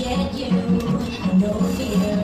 get you, no fear.